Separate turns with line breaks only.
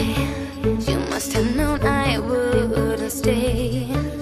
You must have known I would stay.